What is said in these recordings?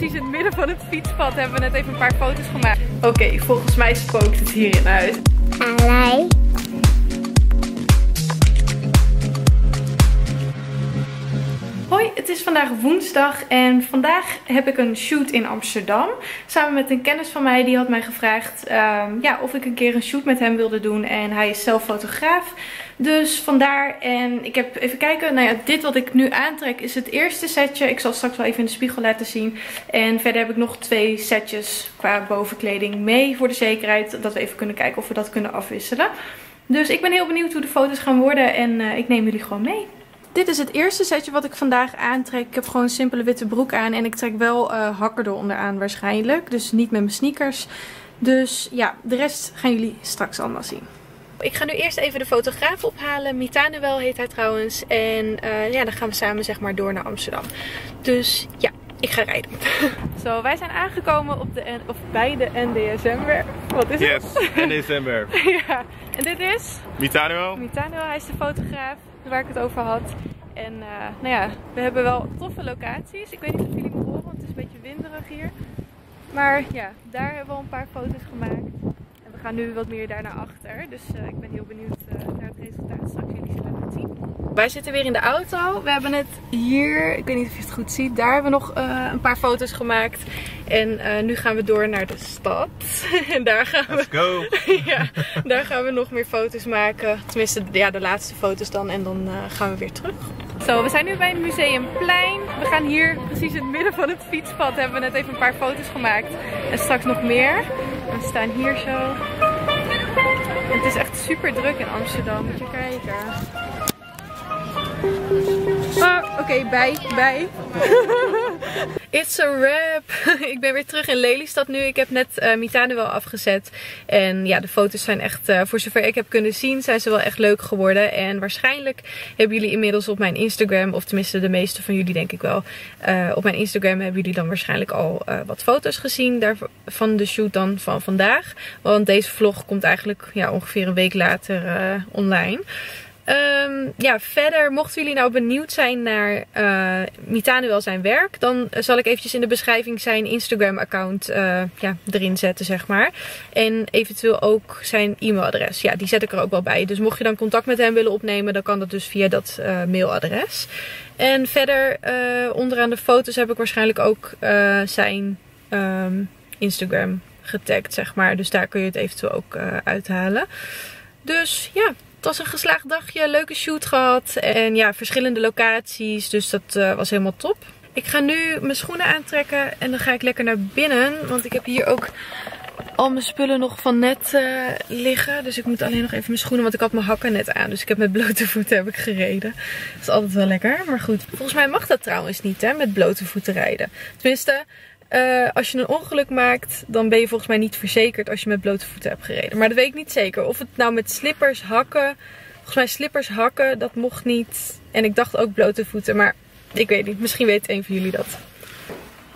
precies in het midden van het fietspad hebben we net even een paar foto's gemaakt. Oké, volgens mij spookt het hier in huis. Allee. Hoi, het is vandaag woensdag en vandaag heb ik een shoot in Amsterdam. Samen met een kennis van mij, die had mij gevraagd ehm, ja, of ik een keer een shoot met hem wilde doen. En hij is zelf fotograaf. Dus vandaar, en ik heb even kijken, nou ja, dit wat ik nu aantrek is het eerste setje. Ik zal straks wel even in de spiegel laten zien. En verder heb ik nog twee setjes qua bovenkleding mee voor de zekerheid. Dat we even kunnen kijken of we dat kunnen afwisselen. Dus ik ben heel benieuwd hoe de foto's gaan worden en eh, ik neem jullie gewoon mee. Dit is het eerste setje wat ik vandaag aantrek. Ik heb gewoon een simpele witte broek aan. En ik trek wel uh, eronder aan waarschijnlijk. Dus niet met mijn sneakers. Dus ja, de rest gaan jullie straks allemaal zien. Ik ga nu eerst even de fotograaf ophalen. Mitanuel heet hij trouwens. En uh, ja, dan gaan we samen zeg maar door naar Amsterdam. Dus ja, ik ga rijden. Zo, wij zijn aangekomen op de, of bij de NDSM-werf. Wat is yes, het? Yes, NDSM-werf. ja, en dit is? Mitanuel. Mitanuel, hij is de fotograaf waar ik het over had. En uh, nou ja, we hebben wel toffe locaties. Ik weet niet of jullie me horen, want het is een beetje winderig hier. Maar ja, daar hebben we al een paar foto's gemaakt. Gaan nu wat meer daar naar achter. Dus uh, ik ben heel benieuwd uh, naar resultaat. Straks jullie zullen het zien. Wij zitten weer in de auto. We hebben het hier, ik weet niet of je het goed ziet, daar hebben we nog uh, een paar foto's gemaakt. En uh, nu gaan we door naar de stad. en daar gaan we. Let's go! ja, daar gaan we nog meer foto's maken. Tenminste, ja, de laatste foto's dan. En dan uh, gaan we weer terug. Zo, we zijn nu bij het Museumplein. We gaan hier precies in het midden van het fietspad. Hebben we net even een paar foto's gemaakt. En straks nog meer. We staan hier zo. En het is echt super druk in Amsterdam. Moet je kijken. Oh, oké, bij, bij. It's a wrap. ik ben weer terug in Lelystad nu. Ik heb net uh, Mitane wel afgezet. En ja, de foto's zijn echt, uh, voor zover ik heb kunnen zien, zijn ze wel echt leuk geworden. En waarschijnlijk hebben jullie inmiddels op mijn Instagram, of tenminste de meeste van jullie denk ik wel. Uh, op mijn Instagram hebben jullie dan waarschijnlijk al wat foto's gezien van de shoot dan van vandaag. Want deze vlog komt eigenlijk ja, ongeveer een week later online. Um, ja, verder, mochten jullie nou benieuwd zijn naar uh, Mitanuel zijn werk, dan zal ik eventjes in de beschrijving zijn Instagram-account uh, ja, erin zetten, zeg maar. En eventueel ook zijn e-mailadres. Ja, die zet ik er ook wel bij. Dus mocht je dan contact met hem willen opnemen, dan kan dat dus via dat uh, mailadres. En verder, onderaan de foto's heb ik waarschijnlijk ook zijn um, Instagram getagd, zeg maar. Dus daar kun je het eventueel ook uithalen. Dus ja, het was een geslaagd dagje, leuke shoot gehad en ja, verschillende locaties, dus dat uh, was helemaal top. Ik ga nu mijn schoenen aantrekken en dan ga ik lekker naar binnen, want ik heb hier ook al mijn spullen nog van net uh, liggen. Dus ik moet alleen nog even mijn schoenen, want ik had mijn hakken net aan. Dus ik heb met blote voeten heb ik gereden. Dat is altijd wel lekker, maar goed. Volgens mij mag dat trouwens niet, hè, met blote voeten rijden. Tenminste, uh, als je een ongeluk maakt, dan ben je volgens mij niet verzekerd als je met blote voeten hebt gereden. Maar dat weet ik niet zeker. Of het nou met slippers, hakken. Volgens mij slippers, hakken, dat mocht niet. En ik dacht ook blote voeten, maar ik weet niet. Misschien weet een van jullie dat.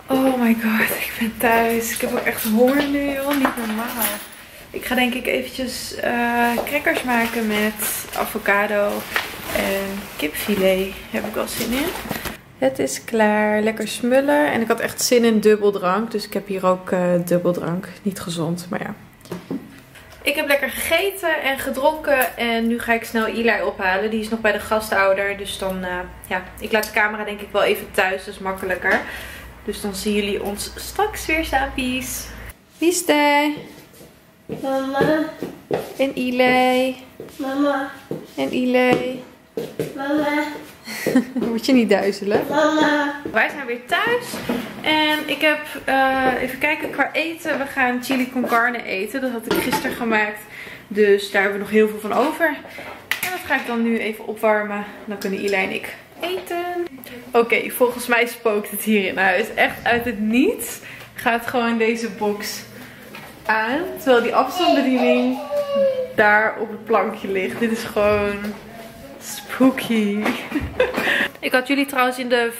Oh my god, ik ben thuis. Ik heb ook echt honger nu, joh. Niet normaal. Ik ga denk ik eventjes uh, crackers maken met avocado en kipfilet. Heb ik wel zin in. Het is klaar. Lekker smullen. En ik had echt zin in dubbeldrank. Dus ik heb hier ook uh, dubbeldrank. Niet gezond, maar ja. Ik heb lekker gegeten en gedronken. En nu ga ik snel Eli ophalen. Die is nog bij de gastouder. Dus dan, uh, ja, ik laat de camera denk ik wel even thuis. Dat is makkelijker. Dus dan zien jullie ons straks weer, is daar? Mama. En Eli. Mama. En Eli. Mama. Word je niet duizelen? Mama. Wij zijn weer thuis. En ik heb, uh, even kijken, qua eten. We gaan chili con carne eten. Dat had ik gisteren gemaakt. Dus daar hebben we nog heel veel van over. En dat ga ik dan nu even opwarmen. Dan kunnen Eli en ik eten. Oké, okay, volgens mij spookt het hier in huis. Echt uit het niets gaat gewoon deze box aan. Terwijl die afstandsbediening daar op het plankje ligt. Dit is gewoon spooky. ik had jullie trouwens in de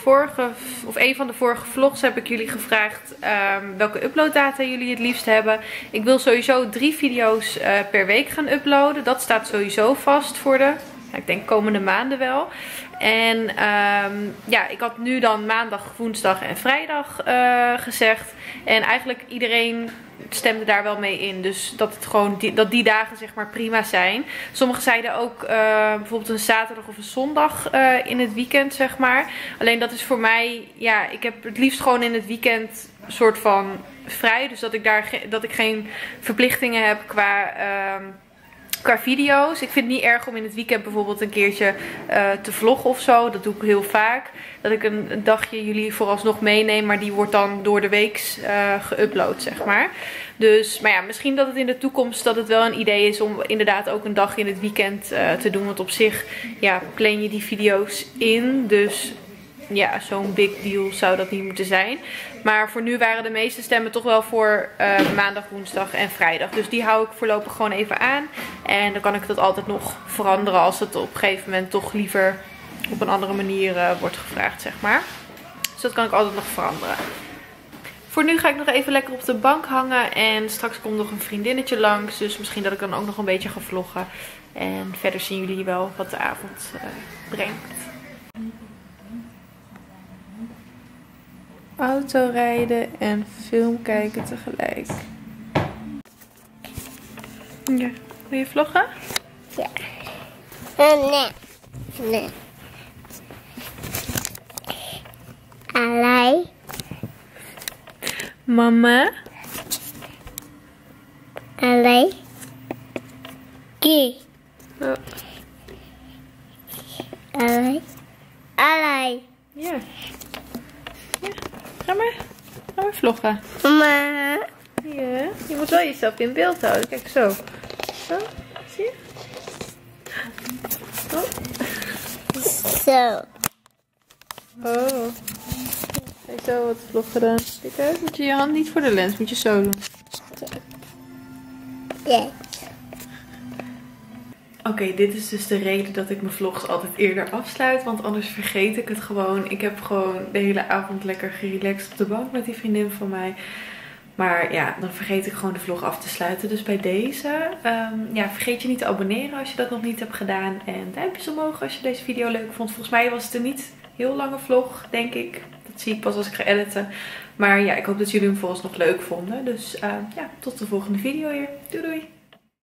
vorige, of een van de vorige vlogs heb ik jullie gevraagd um, welke uploaddata jullie het liefst hebben. Ik wil sowieso drie video's uh, per week gaan uploaden. Dat staat sowieso vast voor de ik denk komende maanden wel. En ehm, ja, ik had nu dan maandag, woensdag en vrijdag uh, gezegd. En eigenlijk iedereen stemde daar wel mee in. Dus dat, het gewoon die, dat die dagen zeg maar prima zijn. Sommigen zeiden ook uh, bijvoorbeeld een zaterdag of een zondag uh, in het weekend zeg maar. Alleen dat is voor mij, ja, ik heb het liefst gewoon in het weekend soort van vrij. Dus dat ik daar dat ik geen verplichtingen heb qua... Qua video's. Ik vind het niet erg om in het weekend bijvoorbeeld een keertje uh, te vloggen of zo. Dat doe ik heel vaak. Dat ik een, dagje jullie vooralsnog meeneem. Maar die wordt dan door de week uh, geüpload, zeg maar. Dus, maar ja, misschien dat het in de toekomst dat het wel een idee is om inderdaad ook een dag in het weekend uh, te doen. Want op zich, ja, plan je die video's in. Dus ja, zo'n big deal zou dat niet moeten zijn. Maar voor nu waren de meeste stemmen toch wel voor uh, maandag, woensdag en vrijdag. Dus die hou ik voorlopig gewoon even aan. En dan kan ik dat altijd nog veranderen als het op een gegeven moment toch liever op een andere manier uh, wordt gevraagd, zeg maar. Dus dat kan ik altijd nog veranderen. Voor nu ga ik nog even lekker op de bank hangen. En straks komt nog een vriendinnetje langs. Dus misschien dat ik dan ook nog een beetje ga vloggen. En verder zien jullie wel wat de avond uh, brengt. Autorijden en film kijken tegelijk. Ja, wil je vloggen? Ja. Uh, nee. Nee. Allee. Mama. Allee. Kie. Oh. Allee. Allee. Ja. Ja. Ga maar, ga maar vloggen. Mama. Ja, je moet wel jezelf in beeld houden. Kijk zo. Zo, zie je? Oh. Zo. Oh. Kijk zo wat vlog gedaan. Kijk uit, moet je je hand niet voor de lens, moet je zo doen. Ja. Oké, dit is dus de reden dat ik mijn vlogs altijd eerder afsluit. Want anders vergeet ik het gewoon. Ik heb gewoon de hele avond lekker gerelaxed op de bank met die vriendin van mij. Maar ja, dan vergeet ik gewoon de vlog af te sluiten. Dus bij deze, um, ja, vergeet je niet te abonneren als je dat nog niet hebt gedaan. En duimpjes omhoog als je deze video leuk vond. Volgens mij was het een niet heel lange vlog, denk ik. Dat zie ik pas als ik ga editen. Maar ja, ik hoop dat jullie hem volgens nog leuk vonden. Dus uh, ja, tot de volgende video weer. Doei doei!